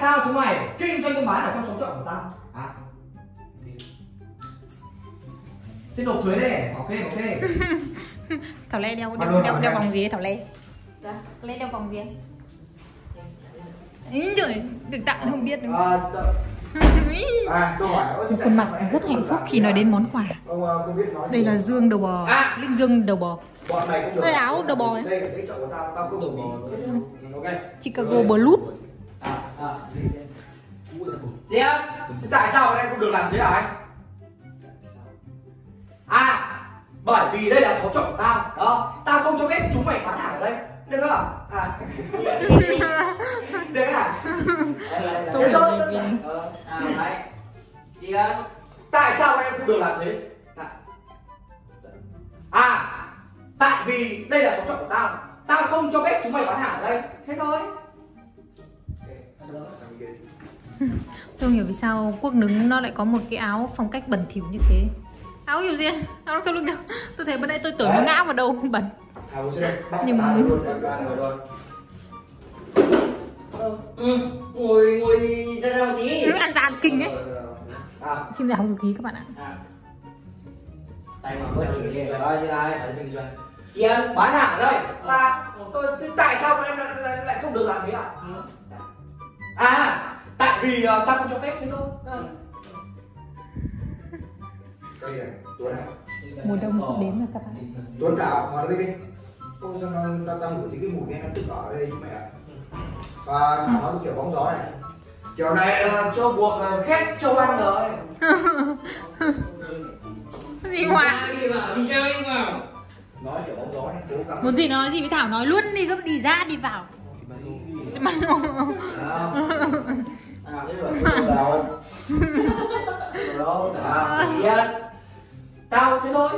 sao chúng mày kinh doanh buôn bán ở trong số chợ của tao à thế nộp thuế đây ok ok. Thảo Lê đeo đeo đeo, đeo vòng gì Thảo Lê. Dạ. Lê đeo vòng gì ấy? Ý trời, được tặng không biết đúng à, à câu hỏi nữa Khuôn mặt rất hạnh phúc khi nói đến món quà. Ông không biết nói Đây là dương đầu bò. À. Linh dương đầu bò. Bọn mày cũng được Đây áo đầu bò ấy. đây là giấy chợ của tao tao không đồng ý ok. Chicago Blues à Diệp thế tại sao ở đây không được làm thế hả anh? À bởi vì đây là số chợ của tao đó. Tao không cho phép chúng mày bán hàng ở đây. Được không? À. Được à Thế thôi. Ờ. À đấy. Diệp tại sao em không được làm thế? Tại à tại vì đây là số chợ của tao. Tao không cho phép chúng mày bán hàng ở đây. Thế thôi Tôi không hiểu vì sao quốc nứng nó lại có một cái áo phong cách bẩn thỉu như thế Áo kiểu gì? Áo sau lưng đâu Tôi thấy bên đây tôi tưởng nó ngã vào đâu bẩn à, Nhưng- luôn, luôn. Ừ Ngồi ngồi ra ra một tí Cứ ăn dàn kinh ấy à Phim dài không khí các bạn ạ À. Tay mà bớt chửi đi ơi, như này, chưa? Diệp bán hàng đây ta tôi, tại sao bọn em lại, không được làm thế ạ Ừ. à tại vì uh, ta không cho phép thế thôi. À. đây này tuấn này Mùa đông sắp đến rồi các bạn. Tuấn thảo ngồi đây đi. Tôi sao nó ta ta ngửi thấy cái mùi nghe nó tự ở đây mẹ. Ạ và thảo nó kiểu bóng gió này. Kiểu này là cho buộc uh, khét châu ăn rồi. Cái gì Hòa Đi vào đi chơi đi vào. Nói kiểu bóng gió này cố gắng. Muốn gì nó nói gì với Thảo nói luôn đi gấp đi ra đi vào Mà Đó. à thế rồi tôi đâu đâu à Diệp tao thế thôi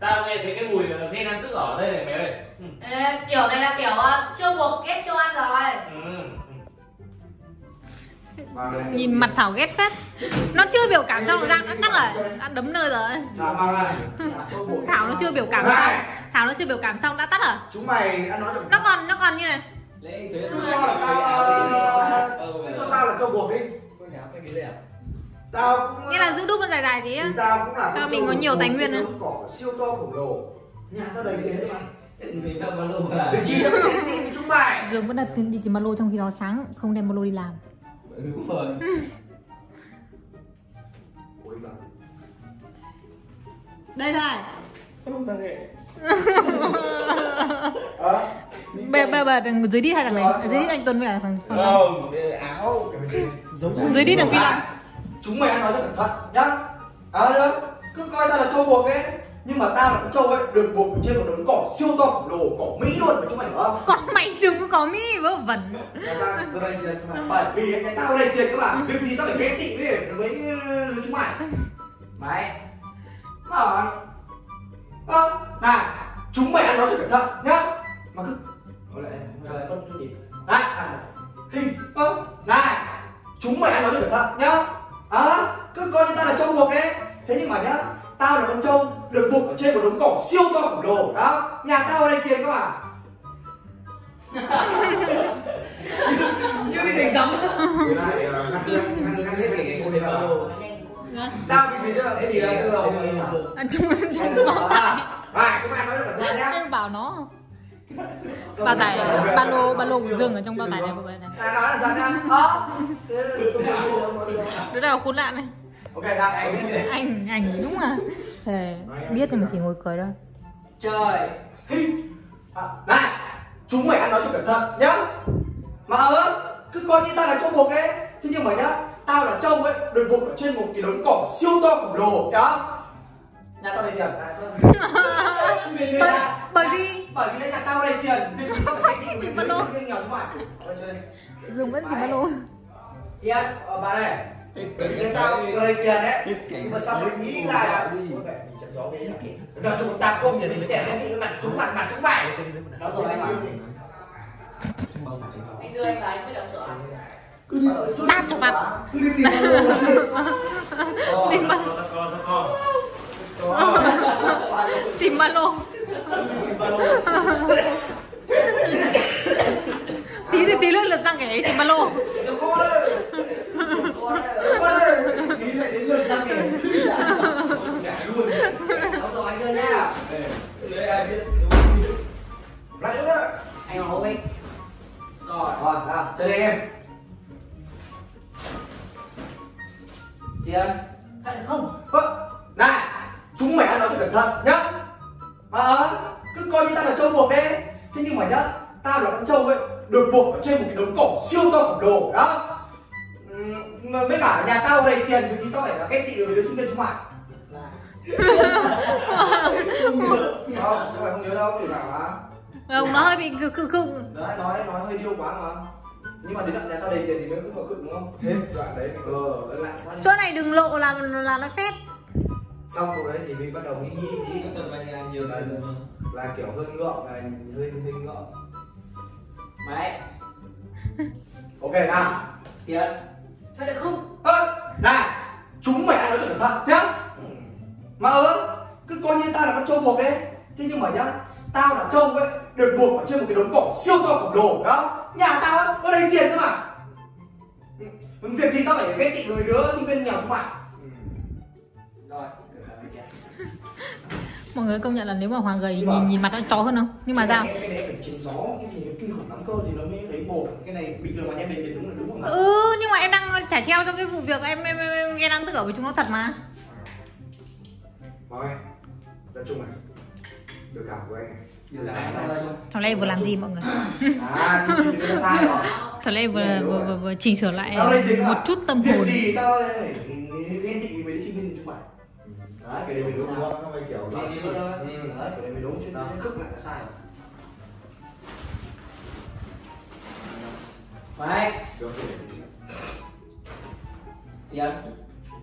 tao nghe thấy cái mùi khen ăn tức ở đây này mày ơi. Ừ. Ê, kiểu này là kiểu uh, chưa buộc ghét châu ăn rồi. Ừ. Đây. Nhìn mặt Thảo ghét phết. Nó chưa biểu cảm xong răng đã cắt rồi Đã đấm nơi rồi. Vào này. Thảo nó chưa biểu cảm xong. Thảo nó chưa biểu cảm xong đã tắt rồi. Chúng mày ăn nói cho Nó còn nó còn như này. Cứ cho là tao ờ, cứ cho tao là châu buộc đi tao cũng Nghĩa là giữ đúc nó dài dài thế á. thì tao cũng là Tao mình có nhiều tài nguyên đống cỏ siêu to khổng lồ. Nhà tao đầy tiền mà. Không để chi tao tìm chúng mày Dương vẫn đặt tiền đi tìm ba lô trong khi đó sáng không đem ba lô đi làm. Đúng rồi. Đây không hệ. Ờ Bè bè bè dưới đi hai thằng này? Dưới đi anh Tuấn với cả thằng thằng không cái áo. Giống Dưới đi thằng Phi À, chúng mày ăn nói cho cẩn thận nhá. À được. Cứ coi tao là châu buộc ấy. Nhưng mà tao là con trâu ấy được buộc trên một đống cỏ siêu to khổng lồ cỏ mỹ luôn mà chúng mày hiểu không? Có mày đừng có có mi vớ vẩn. Bởi vì cái tao đây tiền các bạn việc gì tao phải ghen tị với với đứa chúng mày? Máy Mở ơ này chúng mày ăn nói cho cẩn thận nhá. Mà cứ nói lại phân cái gì. Này à, hình ơ này chúng mày ăn nói cho cẩn thận nhá à, cứ coi như tao là trâu buộc đấy thế nhưng mà nhá tao là con trâu được buộc ở trên một đống cỏ siêu to khổng lồ đó nhà tao ở đây tiền các bạn Như đi đỉnh giống Tao bị gì chứ? Cái gì đấy? Cái à, Chúng chúng có tải À, chúng mày nói cẩn thận nhá. Em bảo nó Bao tải ba lô ba lô của Dương ở trong bao tải này mọi người này nói là thật nhá. Đó. Thế là tôi biết rồi, mọi người. Đứa nào khốn nạn này anh anh đúng à Thề biết thì mình chỉ ngồi cười thôi Trời À, này, chúng mày ăn nói cho cẩn thận nhá. Mà ơ, cứ coi như tao là trâu buộc đấy. Thế nhưng mà nhá, tao là trâu ấy, được buộc ở trên một cái đống cỏ siêu to khổng lồ đó. Nhà tao đầy. Bởi, bởi vì bởi vì nhà tao đầy tiền. Nên chúng tao phải Tìm tìm ba lô. chúng. Dương vẫn tìm ba lô. Diệp Ờ, bà này. Người tao tao đây tiền đấy. Nhưng mà sao mày nghĩ là chậm gió thế nhỉ Nói chung tao không thì mới tiền cái mặt chúng mặt mặt chúng mày Đó rồi anh Anh anh và anh mới động cửa cứ đi ở chút Tát cho phạt. cứ đi tìm ba lô Ờ, Tìm ba. Tìm lô tìm ba lô. Tí thì tí nữa lượt sang kẻ ấy tìm ba lô. Anh nữa Anh vào hộp đi Rồi. Rồi, chơi đi em Diên Thật không? Cẩn thận nhá Ờ, cứ coi như tao là trâu buộc đấy Thế nhưng mà nhá, tao là con trâu ấy Được buộc ở trên một cái đống cổ siêu to khổng lồ đó. Mà Mấy cả nhà tao đầy tiền thì gì tao phải là ghét tị với đứa sinh viên chúng mày Không nhớ. Không, không phải không nhớ đâu, tự nào mà Ông nó hơi bị khự khự khự Đấy, nói nói hơi điêu quá mà. Nhưng mà đến đoạn nhà tao đầy tiền thì mới cứ mở cự đúng không? Hết đoạn đấy. Ờ, lại Chỗ này đừng lộ là là nói phép Xong rồi đấy thì mình bắt đầu nghĩ nghĩ nghĩ. nhiều lần là kiểu hơi ngượng này hơi hơi ngượng. Máy ok nào. Diên Thật được không? ơ này chúng mày ăn nói cho cẩn thận nhá. Mà ơ cứ coi như tao là con trâu buộc đấy. Thế nhưng mà nhá tao là trâu ấy được buộc ở trên một cái đống cổ siêu to khổng lồ đó. Nhà tao á, có đầy tiền cơ mà. Ừ, việc gì tao phải ghét tị với đứa sinh viên nghèo chúng mày Mọi người công nhận là nếu mà Hoàng gầy mà- nhìn nhìn mặt nó chó hơn không? Nhưng mà sao? này, cái đấy phải chém gió cái gì nó kinh khủng lắm cơ thì nó mới lấy bột cái này bình thường mà em đầy tiền đúng là đúng mà Ừ nhưng mà em đang trả treo cho cái vụ việc em em em, em, em đang ở với chúng nó thật mà. Em ra chung này. Được cảm của anh. Này Thằng Lê vừa làm gì mọi người? à thì thì sai rồi. Thằng Lê vừa, vừa, rồi. vừa, vừa chỉnh sửa lại một chút tâm hồn. gì tao ghen tị với sinh viên chúng mày đấy cái đấy mới đúng đúng không không phải kiểu Đó, chứ. ừ, đấy cái đấy mới đúng chứ. Nó khức lại là sai rồi. Này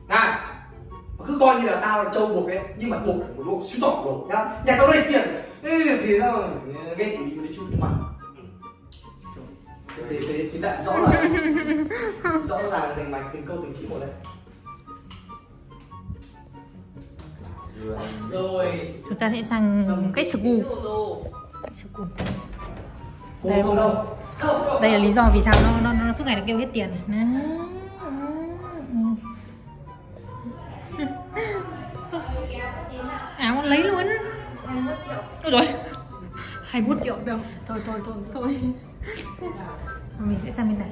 mà cứ coi như là tao là trâu buộc đấy nhưng mà buộc một bộ siêu tỏ đồ nhá. Nhà tao đây tiền. Thế việc gì sao mà ghen tị với đứa chúng mày thì thì thì, thì đã rõ là rõ ràng là thành mạch từng câu từng chữ một đấy Rồi. Chúng ta sẽ sang cách school school đâu Đây là lý do vì sao nó nó, nó suốt ngày nó kêu hết tiền. Này. Áo nó lấy luôn. Ôi rồi. 21 triệu đâu Thôi thôi thôi. Thôi. Mình sẽ sang bên này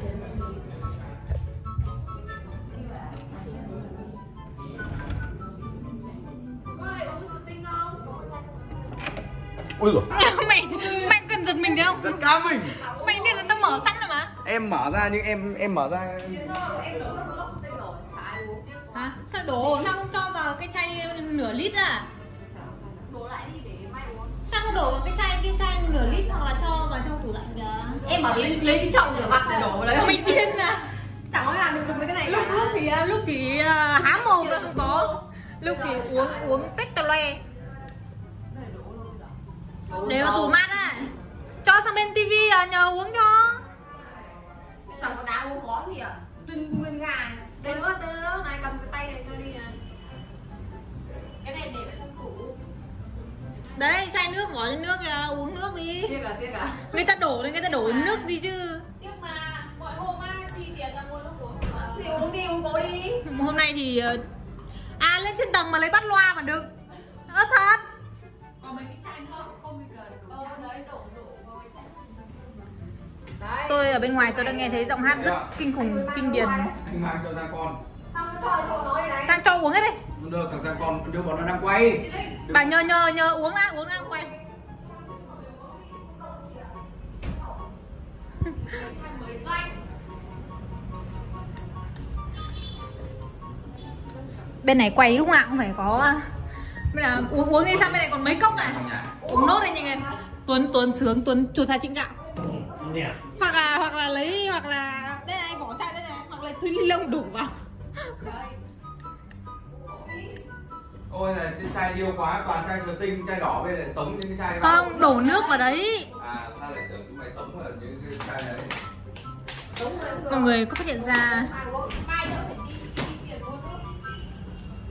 Ôi rồi. Mày mày cần giật mình thấy không Giật cá mình Mày biết là tao mở sẵn rồi mà Em mở ra nhưng em em mở ra. Hả? Sao đổ? Sao không cho vào cái chai nửa lít à? Đổ lại đi để mai uống. Sao không đổ vào cái chai cái chai nửa lít hoặc là cho vào trong tủ lạnh kìa? Em bảo lấy lấy cái chậu rửa mặt để đổ vào đấy. Mày điên à? Chẳng có làm được được mấy cái này Lúc lúc thì à, lúc thì à, há mồm nó không có. Lúc thì uống uống tách tà loe. Để vào tủ mát à. Cho sang bên tivi à, nhờ uống cho. Chẳng có đá uống khó gì à? Nguyên nguyên gà. Đây nữa, đây nữa, này cầm cái tay này cho đi này. Cái này để vào trong tủ. Đấy, chai nước bỏ trên nước kìa, uống nước đi. Tiếc à, tiếc à. Người ta đổ thì người ta đổ nước gì chứ. Nhưng mà mọi hôm á chi tiền ra mua nước uống. Thì uống đi, uống cố đi. Hôm nay thì ờ, à lên trên tầng mà lấy bắt loa mà được. Tôi ở bên ngoài tôi đã nghe thấy giọng hát rất kinh khủng, kinh điển. Anh mang cho Giang con. Sang cho uống hết đi. Được thằng Giang con đứa bọn nó đang quay Bà nhờ nhờ nhờ uống đã, uống đã quay. Bên này quay lúc nào cũng phải có Bên là uống uống đi sang bên này còn mấy cốc này. Uống nốt đây nhanh em. Tuấn Tuấn sướng Tuấn chuột xa chính gạo. Hoặc là hoặc là lấy hoặc là đây này vỏ chai đây này, hoặc là túi ni lông đổ vào. Ôi là trên chai yêu quá toàn chai sờ tinh chai đỏ bây giờ tống những cái chai Không, đổ nước vào đấy. À ta lại tưởng chúng mày tống ở những cái chai đấy. Mọi người có phát hiện ra.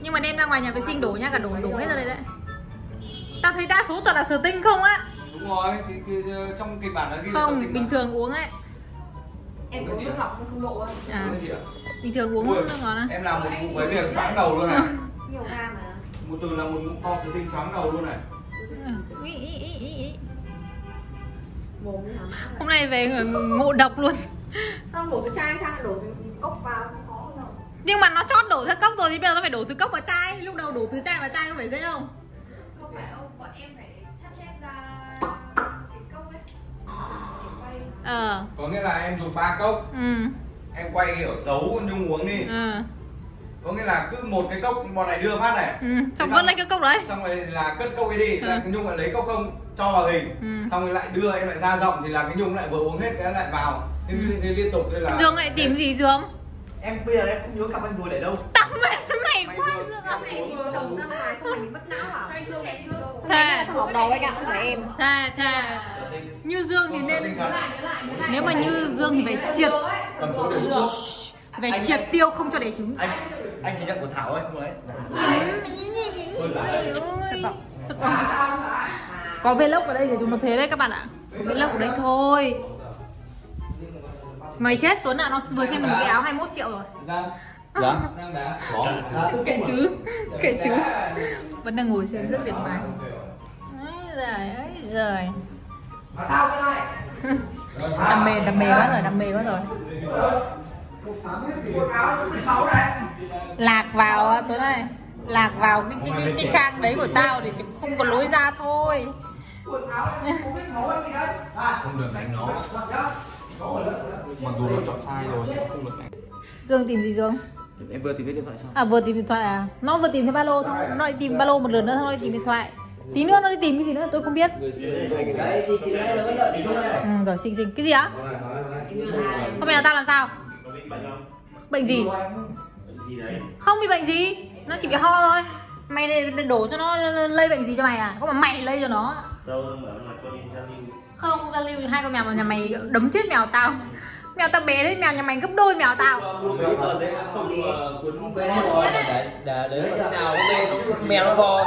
Nhưng mà đem ra ngoài nhà vệ sinh đổ nha, cả đổ đổ hết ra đây đấy Tao thấy đa số toàn là sở tinh không á Đúng rồi, thì, thì, thì trong kịch bản là ghi là Không, bình mà. thường uống ấy Em có nước lọc không độ à, Cái gì ạ? Bình thường uống Ui, nước ngọt á Em làm một vụ với việc choáng đầu luôn này Nhiều ga mà. Một từ là một mũ con thứ tinh choáng đầu luôn này Ý, ý, ý, ý, ý. Hôm nay về ng- ngộ độc luôn Xong đổ cái chai sang đổ cái cốc vào không có đâu. Nhưng mà nó chót đổ theo cốc rồi thì bây giờ nó phải đổ từ cốc vào chai Lúc đầu đổ từ chai vào chai có phải dễ không? Không phải ông, bọn em phải Ờ Có nghĩa là em dùng ba cốc Ừ Em quay kiểu giấu con Nhung uống đi Ừ Có nghĩa là cứ một cái cốc bọn này đưa phát này Ừ Xong vớt lên cái cốc đấy Xong rồi là cất cốc ấy đi Ừ. là cái Nhung lại lấy cốc không cho vào hình Ừ. Xong rồi lại đưa em lại ra rộng thì là cái Nhung lại vừa uống hết cái lại vào Thế, Ừ. thế, liên tục đây là Dương lại tìm gì Dương? em bây giờ em không nhớ cặp anh vừa để đâu Tắm mày, mày Mày quá Dương Xong này vừa cầm ra ngoài xong rồi bị mất não à? Dương. Thề đầu anh ạ, không phải em. Thề thề Như Dương thì nên. Nếu mà như Dương thì phải triệt để Phải triệt tiêu không cho đẻ trứng. Anh anh chỉ nhận của thảo ấy không vọng. Có vlog ở đây để chúng nó thế đấy các bạn ạ. Có vlog ở đây thôi. Mày chết Tuấn ạ, nó vừa xem một cái áo 21 triệu rồi. Dạ. Đang đá Kệ chứ Kệ chứ. Vẫn đang ngồi xem rất miệt mài giời, ấy giời. Tao cái này. Đam mê, đam mê quá rồi, đam mê quá rồi. Cái Lạc vào Tuấn ơi. Lạc vào cái, cái, cái, cái trang đấy của tao để chỉ không có lối ra thôi. Quần áo này không biết máu anh gì đấy. À. Không được đánh nó. Mặc dù nó chọn sai rồi nhưng không được đánh. Dương tìm gì Dương? em vừa tìm thấy điện thoại xong À vừa tìm điện thoại à? Nó vừa tìm thấy ba lô xong nó lại tìm ba lô một lượt nữa xong nó lại tìm điện thoại Tí nữa nó đi tìm cái gì nữa tôi không biết Ừ rồi xinh xinh Cái gì á? Hôm nay là tao làm sao? Bệnh không? Gì? Bệnh gì đấy? Không bị bệnh gì Nó chỉ bị ho thôi Mày đổ cho nó lây bệnh gì cho mày à? Có mà mày lây cho nó Không, không giao lưu hai con mèo mà nhà mày đấm chết mèo tao Mèo tao bé đấy, mèo nhà mày gấp đôi mèo tao để để để lúc nào mèo nó vò